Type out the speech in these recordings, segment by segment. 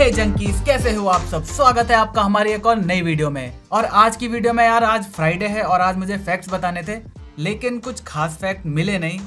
हे जंकीस कैसे हो आप सब? स्वागत है आपका हमारी एक और नई वीडियो में। और आज की वीडियो में यार, आज फ्राइडे है और आज मुझे फैक्ट्स बताने थे, लेकिन कुछ खास फैक्ट मिले नहीं।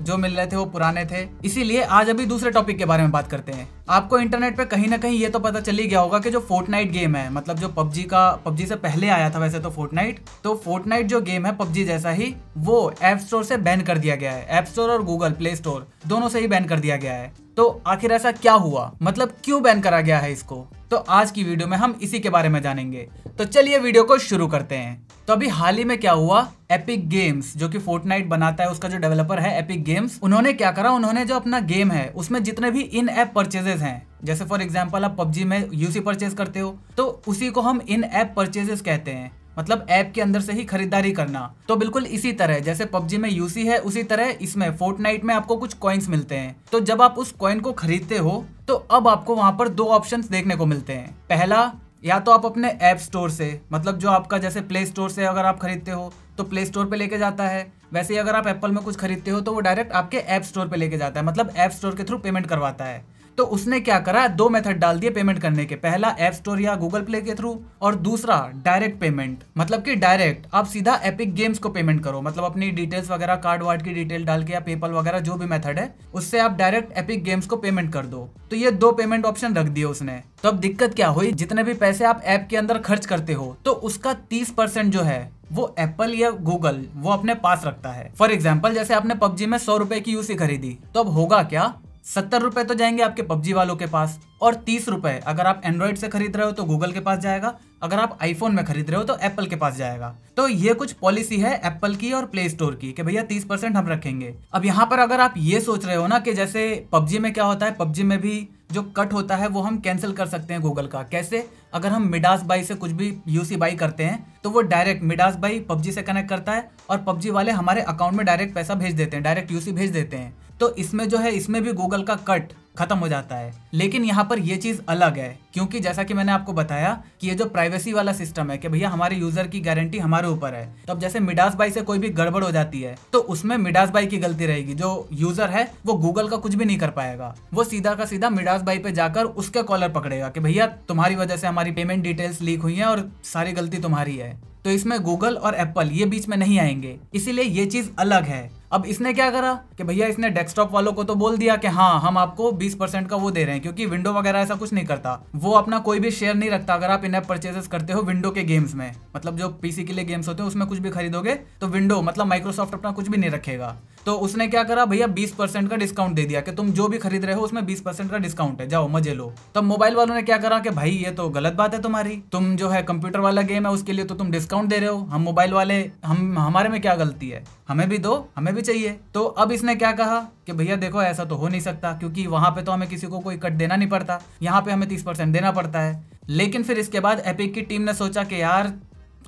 जो मिल रहे थे वो पुराने थे। इसीलिए आज अभी दूसरे टॉपिक के बारे में बात करते हैं। आपको इंटरनेट पे कहीं ना कहीं ये तो पता चल ही गया होगा कि जो फोर्टनाइट गेम है मतलब जो पबजी का पबजी से पहले आया था वैसे तो फोर्टनाइट तो फोर्टनाइट जो गेम है पबजी जैसा ही, वो ऐप स्टोर से बैन कर दिया गया है। ऐप स्टोर और गूगल प्ले स्टोर दोनों से ही बैन कर दिया गया है। तो आखिर ऐसा क्या हुआ? मतलब क्यों बैन करा गया है इसको? तो आज की वीडियो में हम इसी के बारे में जानेंगे। तो चलिए वीडियो को शुरू करते हैं। तो अभी हाल ही में क्या हुआ? एपिक गेम्स जो कि फोर्टनाइट बनाता है, उसका जो डेवलपर है एपिक गेम्स उन्होंने क्या करा? उन्होंने जो अपना गेम है, उसमें जितने भी इन ऐप परचेजेस हैं, जैसे फॉर एग्जांपल आप पबजी में यूसी परचेज करते हो तो उसी को हम इन ऐप परचेजेस कहते हैं। मतलब ऐप के अंदर से ही खरीदारी करना। तो बिल्कुल इसी तरह, जैसे पबजी में यूसी है, उसी तरह इसमें फोर्टनाइट में आपको कुछ कॉइन्स मिलते हैं। तो जब आप उस कॉइन को खरीदते हो तो अब आपको वहाँ पर दो ऑप्शंस देखने को मिलते हैं। पहला, या तो आप अपने ऐप स्टोर से मतलब जो आपका जैसे प्ले स्टोर से अगर आप खरीदते हो तो प्ले स्टोर पे लेके जाता है। वैसे ही अगर आप एप्पल में कुछ खरीदते हो तो वो डायरेक्ट आपके ऐप स्टोर पे लेके जाता है। मतलब ऐप स्टोर के थ्रू पेमेंट करवाता है। तो उसने क्या करा? दो मेथड डाल दिए पेमेंट करने के। पहला ऐप स्टोर या गूगल प्ले के थ्रू और दूसरा डायरेक्ट पेमेंट मतलब कि डायरेक्ट आप सीधा एपिक गेम्स को पेमेंट करो। मतलब अपनी डिटेल्स वगैरह कार्ड वार्ड की डिटेल डाल के या पेपल वगैरह, जो भी मेथड है, उससे आप डायरेक्ट एपिक गेम्स को पेमेंट कर दो। तो ये दो पेमेंट ऑप्शन रख दिए उसने। तो अब दिक्कत क्या हुई? जितने भी पैसे आप ऐप के अंदर खर्च करते हो तो उसका तीस परसेंट जो है, वो एप्पल या गूगल वो अपने पास रखता है। फॉर एग्ज़ाम्पल जैसे आपने पबजी में सौ रुपए की यूसी खरीदी तो अब होगा क्या? सत्तर रुपए तो जाएँगे आपके पबजी वालों के पास और तीस रुपए अगर आप एंड्रॉइड से खरीद रहे हो तो गूगल के पास जाएगा, अगर आप आईफोन में खरीद रहे हो तो एप्पल के पास जाएगा। तो ये कुछ पॉलिसी है एप्पल की और प्ले स्टोर की कि भैया तीस परसेंट हम रखेंगे। अब यहाँ पर अगर आप ये सोच रहे हो ना कि जैसे पबजी में क्या होता है, पबजी में भी जो कट होता है वो हम कैंसिल कर सकते हैं गूगल का। कैसे? अगर हम मिडास बाई से कुछ भी यूसी बाई करते हैं तो वो डायरेक्ट मिडास बाई पबजी से कनेक्ट करता है और पबजी वाले हमारे अकाउंट में डायरेक्ट पैसा भेज देते हैं डायरेक्ट यूसी भेज देते हैं। तो इसमें जो है, इसमें भी गूगल का कट खत्म हो जाता है। लेकिन यहाँ पर ये चीज़ अलग है, क्योंकि जैसा कि मैंने आपको बताया कि ये जो प्राइवेसी वाला सिस्टम है कि भैया हमारे यूज़र की गारंटी हमारे ऊपर है। तो अब जैसे मिडास बाई से कोई भी गड़बड़ हो जाती है तो उसमें मिडास बाई की गलती रहेगी। जो यूज़र है, वो गूगल का कुछ भी नहीं कर पाएगा। वो सीधा का सीधा मिडास बाई पे जाकर उसके कॉलर पकड़ेगा कि भैया तुम्हारी वजह से हमारी पेमेंट डिटेल्स लीक हुई है और सारी गलती तुम्हारी है। तो इसमें गूगल और एप्पल ये बीच में नहीं आएँगे। इसीलिए ये चीज़ अलग है। अब इसने क्या करा कि भैया इसने डेस्कटॉप वालों को तो बोल दिया कि हाँ हम आपको 20 परसेंट का वो दे रहे हैं, क्योंकि विंडो वगैरह ऐसा कुछ नहीं करता। वो अपना कोई भी शेयर नहीं रखता। अगर आप इन ऐप परचेजेस करते हो विंडो के गेम्स में मतलब जो पीसी के लिए गेम्स होते हैं, उसमें कुछ भी खरीदोगे तो विंडो मतलब माइक्रोसॉफ्ट अपना कुछ भी नहीं रखेगा। तो उसने क्या करा, भैया, बीस परसेंट का डिस्काउंट दे दिया कि तुम जो भी खरीद रहे हो उसमें बीस परसेंट का डिस्काउंट है। जाओ, मज़े लो। तब मोबाइल वालों ने क्या करा कि, भाई, ये तो गलत बात है तुम्हारी। तुम जो है कंप्यूटर वाला गेम है, उसके लिए तो तुम डिस्काउंट दे रहे हो। हम मोबाइल वाले, हम, हमारे में क्या गलती है? हमें भी दो, हमें भी चाहिए। तो अब इसने क्या कहा कि, भैया, देखो, ऐसा तो हो नहीं सकता, क्योंकि वहाँ पे तो हमें किसी को कोई कट देना नहीं पड़ता। यहाँ पे हमें तीस परसेंट देना पड़ता है। लेकिन फिर इसके बाद एपिक की टीम ने सोचा कि, यार,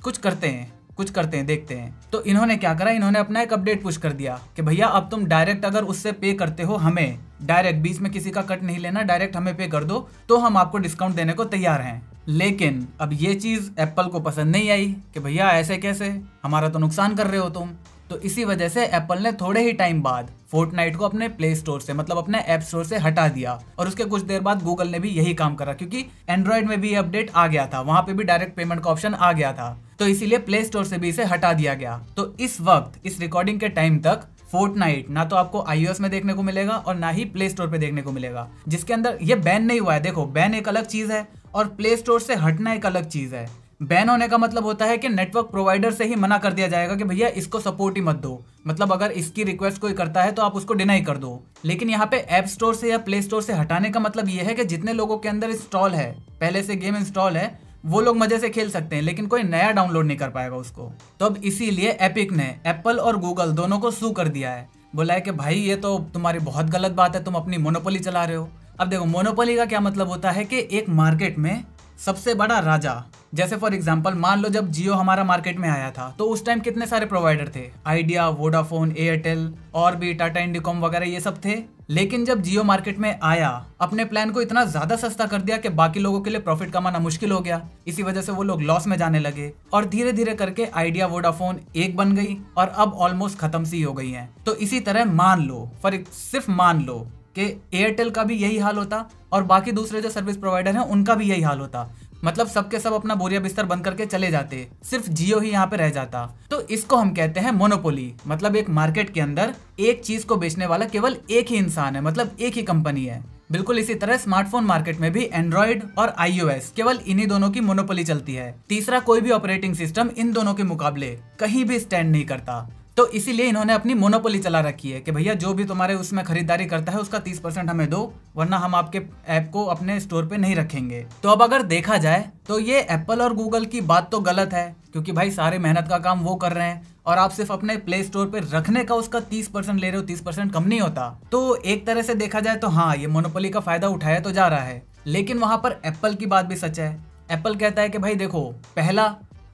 कुछ करते हैं। कुछ करते हैं, देखते हैं। तो इन्होंने क्या करा? इन्होंने अपना एक अपडेट पुश कर दिया कि भैया, अब तुम डायरेक्ट अगर उससे पे करते हो हमें डायरेक्ट बीच में किसी का कट नहीं लेना डायरेक्ट हमें पे कर दो तो हम आपको डिस्काउंट देने को तैयार हैं। लेकिन अब ये चीज़ एप्पल को पसंद नहीं आई कि भैया, ऐसे कैसे? हमारा तो नुकसान कर रहे हो तुम। तो इसी वजह से एप्पल ने थोड़े ही टाइम बाद फोर्टनाइट को अपने प्ले स्टोर से मतलब अपने ऐप स्टोर से हटा दिया। और उसके कुछ देर बाद गूगल ने भी यही काम करा, क्योंकि एंड्रॉइड में भी ये अपडेट आ गया था। वहाँ पे भी डायरेक्ट पेमेंट का ऑप्शन आ गया था। तो इसीलिए प्ले स्टोर से भी इसे हटा दिया गया। तो इस वक्त, इस रिकॉर्डिंग के टाइम तक फोर्टनाइट ना तो आपको आईओएस में देखने को मिलेगा और ना ही प्ले स्टोर पे देखने को मिलेगा। जिसके अंदर ये बैन नहीं हुआ है। देखो बैन एक अलग चीज़ है और प्ले स्टोर से हटना एक अलग चीज़ है। बैन होने का मतलब होता है कि नेटवर्क प्रोवाइडर से ही मना कर दिया जाएगा कि भैया इसको सपोर्ट ही मत दो। मतलब अगर इसकी रिक्वेस्ट कोई करता है तो आप उसको डिनाई कर दो। लेकिन यहाँ पे ऐप स्टोर से या प्ले स्टोर से हटाने का मतलब ये है कि जितने लोगों के अंदर इंस्टॉल है, पहले से गेम इंस्टॉल है वो लोग मज़े से खेल सकते हैं, लेकिन कोई नया डाउनलोड नहीं कर पाएगा उसको। तो अब इसीलिए एपिक ने एप्पल और गूगल दोनों को सू कर दिया है। बोला है कि भाई, ये तो तुम्हारी बहुत गलत बात है, तुम अपनी मोनोपोली चला रहे हो। अब देखो मोनोपोली का क्या मतलब होता है कि एक मार्केट में सबसे बड़ा राजा जैसे फॉर एग्ज़ाम्पल मान लो जब जियो हमारा मार्केट में आया था तो उस टाइम कितने सारे प्रोवाइडर थे? आइडिया वोडाफोन एयरटेल और भी टाटा इंडिकॉम वगैरह ये सब थे। लेकिन जब जियो मार्केट में आया, अपने प्लान को इतना ज़्यादा सस्ता कर दिया कि बाकी लोगों के लिए प्रॉफिट कमाना मुश्किल हो गया। इसी वजह से वो लोग लॉस में जाने लगे और धीरे धीरे करके आइडिया वोडाफोन एक बन गई और अब ऑलमोस्ट खत्म सी हो गई है। तो इसी तरह मान लो फॉर सिर्फ़ मान लो कि एयरटेल का भी यही हाल होता और बाकी दूसरे जो सर्विस प्रोवाइडर हैं, उनका भी यही हाल होता। मतलब सबके सब अपना बोरिया बिस्तर बंद करके चले जाते, सिर्फ़ जियो ही यहाँ पे रह जाता। तो इसको हम कहते हैं मोनोपोली मतलब एक मार्केट के अंदर एक चीज़ को बेचने वाला केवल एक ही इंसान है मतलब एक ही कंपनी है। बिल्कुल इसी तरह स्मार्टफ़ोन मार्केट में भी एंड्रॉइड और आईओएस केवल इन्हीं दोनों की मोनोपोली चलती है। तीसरा कोई भी ऑपरेटिंग सिस्टम इन दोनों के मुकाबले कहीं भी स्टैंड नहीं करता। तो इसीलिए इन्होंने अपनी मोनोपोली चला रखी है कि भैया, जो भी तुम्हारे उसमें खरीदारी करता है, उसका तीस परसेंट हमें दो, वरना हम आपके ऐप को अपने स्टोर पे नहीं रखेंगे। तो अब अगर देखा जाए तो ये एप्पल और गूगल की बात तो गलत है, क्योंकि भाई सारे मेहनत का काम वो कर रहे हैं, और आप सिर्फ़ अपने प्ले स्टोर पे रखने का उसका तीस परसेंट ले रहे हो, तीस परसेंट कम नहीं होता। तो एक तरह से देखा जाए तो हाँ ये मोनोपोली का फ़ायदा उठाया तो जा रहा है, लेकिन वहाँ पर एप्पल की बात भी सच है। एप्पल कहता है कि भाई देखो, पहला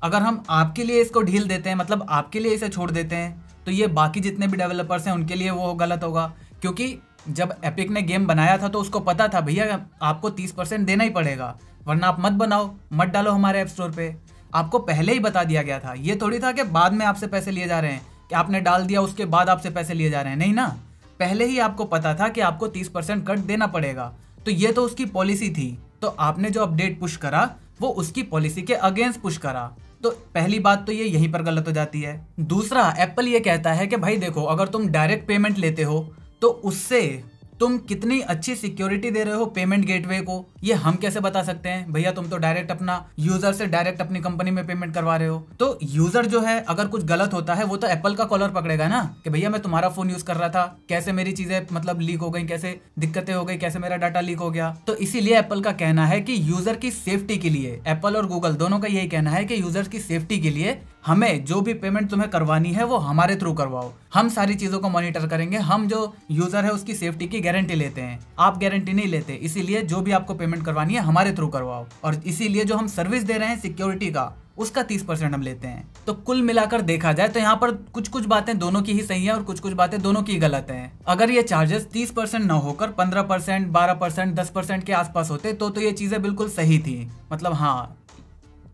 अगर हम आपके लिए इसको ढील देते हैं मतलब आपके लिए इसे छोड़ देते हैं तो ये बाकी जितने भी डेवलपर्स हैं, उनके लिए वो गलत होगा। क्योंकि जब एपिक ने गेम बनाया था तो उसको पता था, भैया, आपको तीस परसेंट देना ही पड़ेगा। वरना आप मत बनाओ, मत डालो हमारे ऐप स्टोर पे। आपको पहले ही बता दिया गया था। ये थोड़ी था कि बाद में आपसे पैसे लिए जा रहे हैं, कि आपने डाल दिया, उसके बाद आपसे पैसे लिए जा रहे हैं। नहीं ना। पहले ही आपको पता था कि आपको तीस परसेंट कट देना पड़ेगा। तो ये तो उसकी पॉलिसी थी। तो आपने जो अपडेट पुश करा, वो उसकी पॉलिसी के अगेंस्ट पुश करा। तो पहली बात तो ये यहीं पर गलत हो जाती है। दूसरा एप्पल ये कहता है कि, भाई देखो, अगर तुम डायरेक्ट पेमेंट लेते हो तो उससे तुम कितनी अच्छी सिक्योरिटी दे रहे हो पेमेंट गेटवे को? ये हम कैसे बता सकते हैं? भैया, तुम तो डायरेक्ट अपना यूज़र से डायरेक्ट अपनी कंपनी में पेमेंट करवा रहे हो। तो यूज़र जो है, अगर कुछ गलत होता है, वो तो एप्पल का कॉलर पकड़ेगा ना? कि भैया, मैं तुम्हारा फ़ोन यूज़ कर रहा था। कैसे मेरी चीज़ें मतलब लीक हो गई, कैसे दिक्कतें हो गई, कैसे मेरा डाटा लीक हो गया? तो इसीलिए एप्पल का कहना है कि यूज़र की सेफ्टी के लिए एप्पल और गूगल दोनों का यही कहना है कि यूज़र की सेफ्टी के लिए हमें जो भी पेमेंट तुम्हें करवानी है, वो हमारे थ्रू करवाओ। हम सारी चीज़ों को मॉनिटर करेंगे। हम जो यूज़र है, उसकी सेफ्टी की गारंटी लेते हैं। आप गारंटी नहीं लेते। इसीलिए जो भी आपको पेमेंट करवानी है, हमारे थ्रू करवाओ। और इसीलिए जो हम सर्विस दे रहे हैं सिक्योरिटी का, उसका तीस परसेंट हम लेते हैं। तो कुल मिलाकर देखा जाए तो यहाँ पर कुछ कुछ बातें दोनों की ही सही है और कुछ कुछ बातें दोनों की गलत हैं। अगर ये चार्जेस तीस परसेंट न होकर पंद्रह परसेंट, बारह परसेंट, दस परसेंट के आसपास होते तो तो ये चीज़ें बिल्कुल सही थी। मतलब हाँ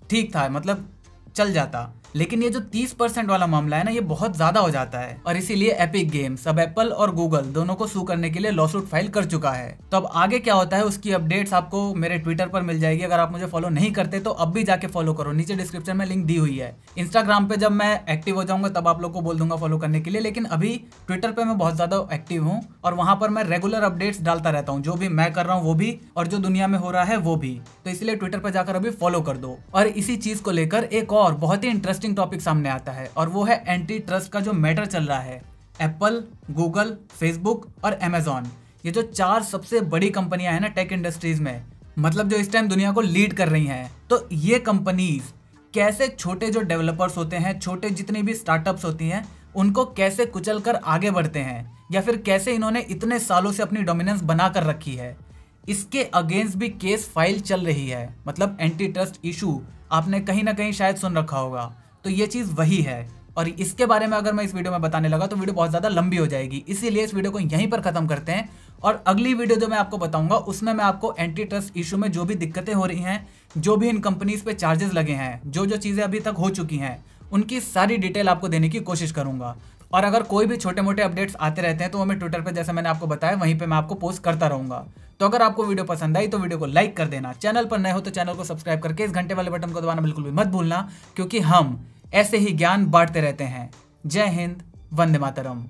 ठीक था। मतलब चल जाता। लेकिन ये जो 30 परसेंट वाला मामला है ना, ये बहुत ज़्यादा हो जाता है। और इसीलिए एपिक गेम्स अब एप्पल और गूगल दोनों को सू करने के लिए लॉसूट फ़ाइल कर चुका है। तो अब आगे क्या होता है, उसकी अपडेट्स आपको मेरे ट्विटर पर मिल जाएगी। अगर आप मुझे फॉलो नहीं करते तो अब भी जाके फॉलो करो। नीचे डिस्क्रिप्शन में लिंक दी हुई है। इंस्टाग्राम पे जब मैं एक्टिव हो जाऊँगा, तब आप लोग को बोल दूँगा फॉलो करने के लिए। लेकिन अभी ट्विटर पर मैं बहुत ज़्यादा एक्टिव हूँ और वहाँ पर मैं रेगुलर अपडेट्स डालता रहता हूँ। जो भी मैं कर रहा हूँ, वो भी, और जो दुनिया में हो रहा है, वो भी। तो इसलिए ट्विटर पर जाकर अभी फॉलो कर दो। और इसी चीज़ को लेकर एक और बहुत ही इंटरेस्टिंग टॉपिक सामने आता है और वो है एंटी ट्रस्ट का जो मैटर चल रहा है। एप्पल गूगल फेसबुक और अमेजोन ये जो चार सबसे बड़ी कंपनियाँ हैं ना टेक इंडस्ट्रीज़ में मतलब जो इस टाइम दुनिया को लीड कर रही हैं तो ये कंपनीज़ कैसे छोटे जो डेवलपर्स होते हैं, छोटे जितनी भी स्टार्टअप्स होती हैं, उनको कैसे कुचल कर आगे बढ़ते हैं, या फिर कैसे इन्होंने इतने सालों से अपनी डोमिनेंस बना कर रखी है? इसके अगेंस्ट भी केस फ़ाइल चल रही है। मतलब एंटी ट्रस्ट इशू आपने कहीं ना कहीं शायद सुन रखा होगा। तो ये चीज़ वही है। और इसके बारे में अगर मैं इस वीडियो में बताने लगा तो वीडियो बहुत ज़्यादा लंबी हो जाएगी। इसीलिए इस वीडियो को यहीं पर ख़त्म करते हैं। और अगली वीडियो जो मैं आपको बताऊँगा, उसमें मैं आपको एंटी ट्रस्ट इशू में जो भी दिक्कतें हो रही हैं, जो भी इन कंपनीज़ पे चार्जेस लगे हैं जो जो चीज़ें अभी तक हो चुकी हैं, उनकी सारी डिटेल आपको देने की कोशिश करूँगा। और अगर कोई भी छोटे मोटे अपडेट्स आते रहते हैं तो हमें ट्विटर पर जैसे मैंने आपको बताया, वहीं पर मैं आपको पोस्ट करता रहूँगा। तो अगर आपको वीडियो पसंद आई तो वीडियो को लाइक कर देना। चैनल पर नए हो तो चैनल को सब्सक्राइब करके इस घंटे वाले बटन को दबाना बिल्कुल भी मत भूलना, क्योंकि हम ऐसे ही ज्ञान बांटते रहते हैं। जय हिंद, वंदे मातरम।